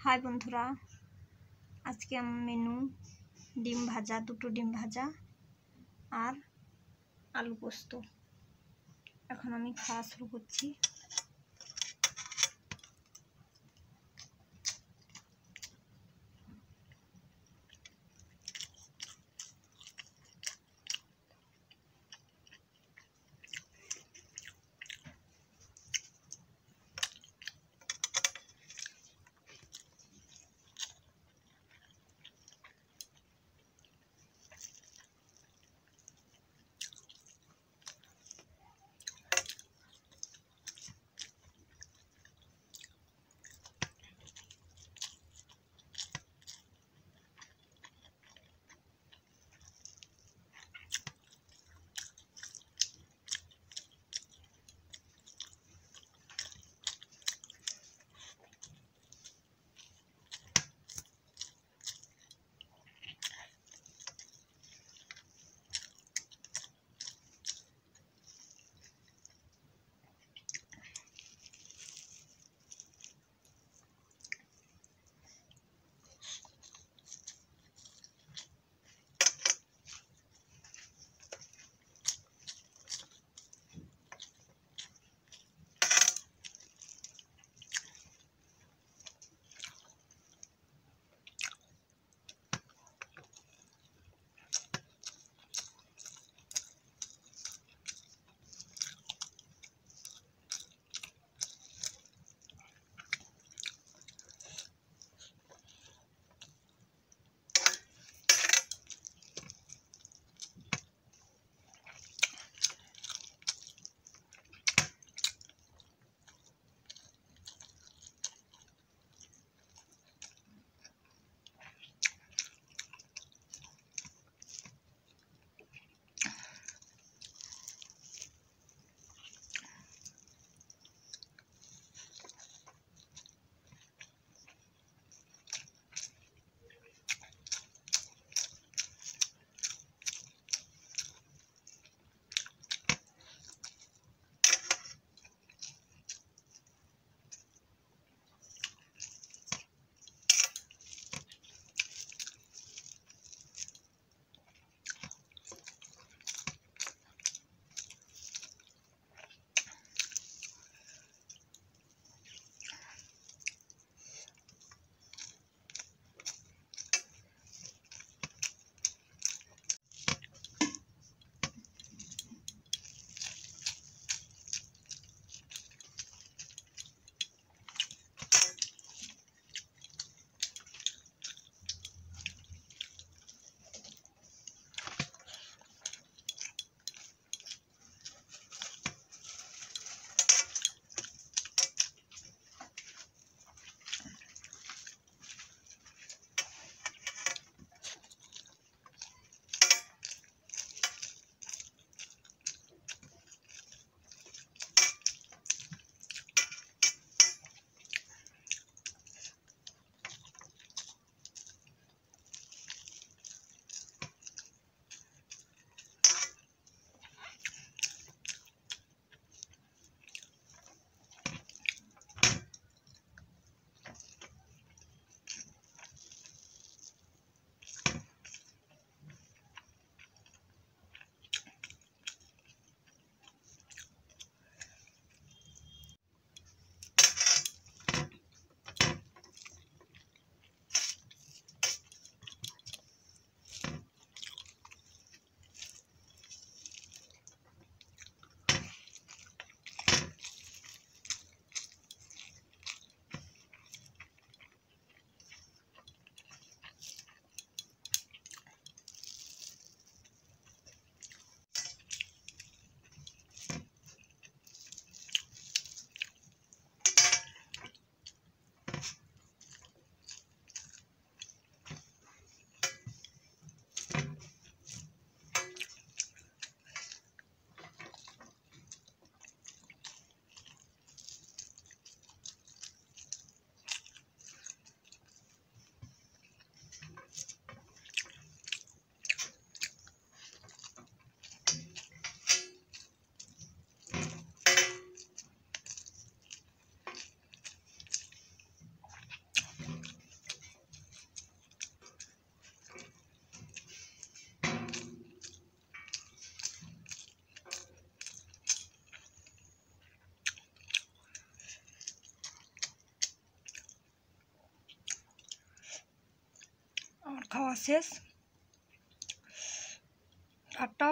High বন্ধুরা, আজকে আমার মেনু, ডিম ভাজা, দুটো ডিম ভাজা আর আলু পোস্ত। এখন আমি খাওয়া শুরু করছি। খাওয়া শেষ টাটা